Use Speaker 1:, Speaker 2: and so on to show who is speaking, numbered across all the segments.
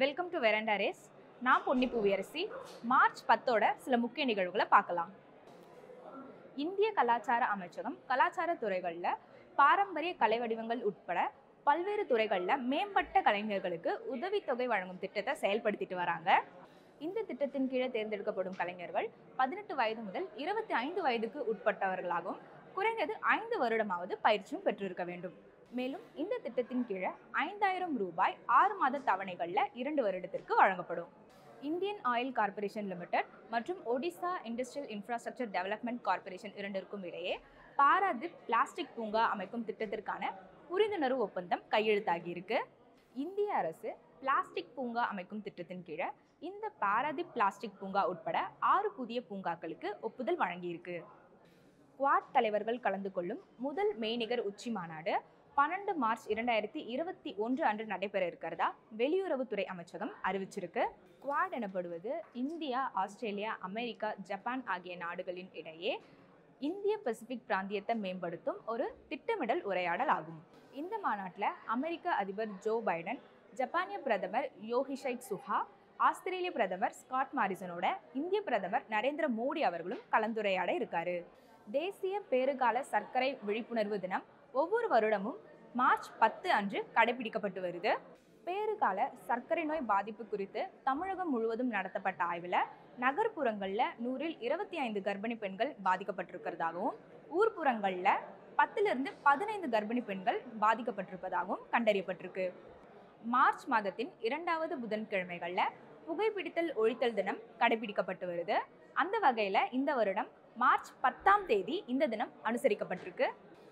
Speaker 1: Welcome to veranda race நான் Ponni Puviyarasi March பத்தோட சில முக்கிய நிகழ்வுகளை பார்க்கலாம். இந்திய கலாச்சார அமைச்சகம் கலாச்சார துறைகளில் பாரம்பரிய கலை வடிவங்கள் உட்பட பல்வேறு துறைகளில் மேம்பட்ட கலைஞர்களுக்கு உதவித்தொகை வழங்கும் திட்டத்தை செயல்படுத்திட்டு வராங்க. இந்த திட்டத்தின் கீழே தேர்ந்தெடுக்கப்படும் கலைஞர்கள் பதினெட்டு வயது முதல் இருபத்தி ஐந்து வயதுக்கு உட்பட்டவர்களாகவும் குறைந்தது ஐந்து வருடமாவது பயிற்சியும் பெற்றிருக்க வேண்டும். மேலும் இந்த திட்டத்தின் கீழே ஐந்தாயிரம் ரூபாய் ஆறு மாத தவணைகளில் இரண்டு வருடத்திற்கு வழங்கப்படும். இந்தியன் ஆயில் கார்ப்பரேஷன் லிமிடெட் மற்றும் Odisha industrial infrastructure development corporation இரண்டிற்கும் இடையே பாராதிப் பிளாஸ்டிக் பூங்கா அமைக்கும் திட்டத்திற்கான புரிந்துணர்வு ஒப்பந்தம் கையெழுத்தாகியிருக்கு இந்திய அரசு பிளாஸ்டிக் பூங்கா அமைக்கும் திட்டத்தின் கீழே இந்த பாராதிப் பிளாஸ்டிக் பூங்கா உட்பட ஆறு புதிய பூங்காக்களுக்கு ஒப்புதல் வழங்கியிருக்கு. குவாட் தலைவர்கள் கலந்து கொள்ளும் முதல் மெய்நிகர் உச்சி மாநாடு பன்னெண்டு மார்ச் இரண்டாயிரத்தி இருபத்தி ஒன்று அன்று நடைபெற இருக்கிறதா? வெளியுறவுத்துறை அமைச்சகம் அறிவிச்சிருக்கு. குவாட் எனப்படுவது இந்தியா ஆஸ்திரேலியா அமெரிக்கா ஜப்பான் ஆகிய நாடுகளின் இடையே இந்திய பசிபிக் பிராந்தியத்தை மேம்படுத்தும் ஒரு திட்டமிடல் உரையாடல் ஆகும். இந்த மாநாட்டில் அமெரிக்க அதிபர் ஜோ பைடன் ஜப்பானிய பிரதமர் யோகிஷைட் சுஹா ஆஸ்திரேலிய பிரதமர் ஸ்காட் மாரிசனோட இந்திய பிரதமர் நரேந்திர மோடி அவர்களும் கலந்துரையாட இருக்காரு. தேசிய பேறுகால சர்க்கரை விழிப்புணர்வு தினம் ஒவ்வொரு வருடமும் மார்ச் பத்து அன்று கடைபிடிக்கப்பட்டு வருது. பேறுகால சர்க்கரை நோய் பாதிப்பு குறித்து தமிழகம் முழுவதும் நடத்தப்பட்ட ஆய்வில் நகர்ப்புறங்களில் நூறில் இருபத்தி ஐந்து கர்ப்பிணி பெண்கள் பாதிக்கப்பட்டிருக்கிறதாகவும் ஊர்ப்புறங்களில் பத்திலிருந்து பதினைந்து கர்ப்பிணி பெண்கள் பாதிக்கப்பட்டிருப்பதாகவும் கண்டறியப்பட்டிருக்கு. மார்ச் மாதத்தின் இரண்டாவது புதன்கிழமைகளில் புகைப்பிடித்தல் ஒழித்தல் தினம் கடைபிடிக்கப்பட்டு வருது. அந்த வகையில் இந்த வருடம் மார்ச் பத்தாம் தேதி இந்த தினம் அனுசரிக்கப்பட்டிருக்கு.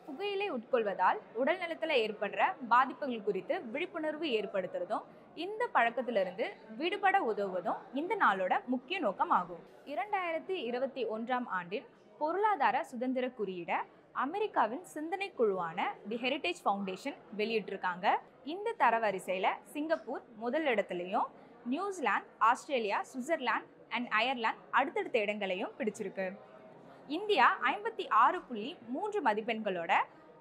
Speaker 1: புகையிலை உட்கொள்வதால் உடல் நலத்தில் ஏற்படுற பாதிப்புகள் குறித்து விழிப்புணர்வு ஏற்படுத்துறதும் இந்த பழக்கத்திலிருந்து விடுபட உதவுவதும் இந்த நாளோட முக்கிய நோக்கம் ஆகும் இரண்டாயிரத்தி இருபத்தி ஒன்றாம் ஆண்டின் பொருளாதார சுதந்திர குறியீட அமெரிக்காவின் சிந்தனை குழுவான தி ஹெரிட்டேஜ் ஃபவுண்டேஷன் வெளியிட்டிருக்காங்க. இந்த தரவரிசையில் சிங்கப்பூர் முதல் இடத்துலையும் New Zealand Australia Switzerland and Ireland அடுத்தடுத்த இடங்களையும் பிடிச்சிருக்கு. இந்தியா ஐம்பத்தி ஆறு புள்ளி மூன்று மதிப்பெண்களோட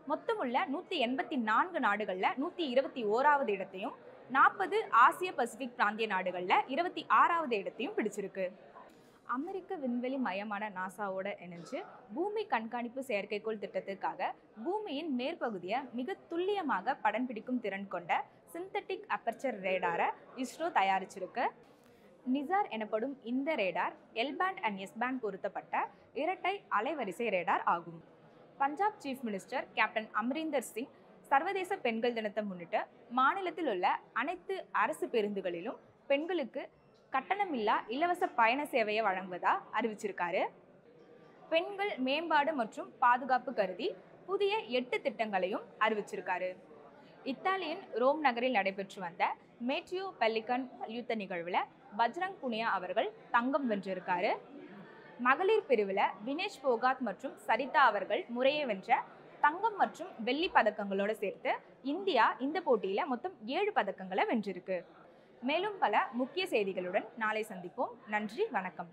Speaker 1: மொத்தமுள்ள நூற்றி எண்பத்தி நான்கு நாடுகளில் நூற்றி இருபத்தி ஓராவது இடத்தையும் நாற்பது ஆசிய பசிபிக் பிராந்திய நாடுகளில் இருபத்தி ஆறாவது இடத்தையும் பிடிச்சிருக்கு. அமெரிக்க விண்வெளி மையமான நாசாவோட இணைஞ்சு பூமி கண்காணிப்பு செயற்கைக்கோள் திட்டத்திற்காக பூமியின் மேற்பகுதியை மிக துல்லியமாக படம் பிடிக்கும் திறன் கொண்ட சிந்தட்டிக் அப்பர்ச்சர் ரேடாரை இஸ்ரோ தயாரிச்சிருக்கு. நிசார் எனப்படும் இந்த radar L band and S band பொருத்தப்பட்ட இரட்டை அலைவரிசை ரேடார் ஆகும். Punjab chief minister captain Amarinder Singh சர்வதேச பெண்கள் தினத்தை முன்னிட்டு மாநிலத்தில் உள்ள அனைத்து அரசு பேருந்துகளிலும் பெண்களுக்கு கட்டணமில்லா இலவச பயண சேவையை வழங்குவதா அறிவிச்சிருக்காரு. பெண்கள் மேம்பாடு மற்றும் பாதுகாப்பு கருதி புதிய எட்டு திட்டங்களையும் அறிவிச்சிருக்காரு. இத்தாலியின் ரோம் நகரில் நடைபெற்று வந்த மேட்யூ பெல்லிகன் மல்யுத்த நிகழ்வில் பஜ்ரங் புனியா அவர்கள் தங்கம் வென்றிருக்காரு. மகளிர் பிரிவில் வினேஷ் போகாத் மற்றும் சரிதா அவர்கள் முறையே வென்ற தங்கம் மற்றும் வெள்ளி பதக்கங்களோடு சேர்த்து இந்தியா இந்த போட்டியில் மொத்தம் ஏழு பதக்கங்களை வென்றிருக்கு. மேலும் பல முக்கிய செய்திகளுடன் நாளை சந்திப்போம். நன்றி வணக்கம்.